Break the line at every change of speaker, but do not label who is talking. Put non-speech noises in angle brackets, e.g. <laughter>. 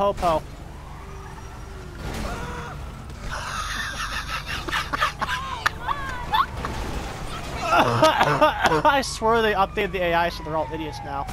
popo. <laughs> I swear they updated the AI so they're all idiots now.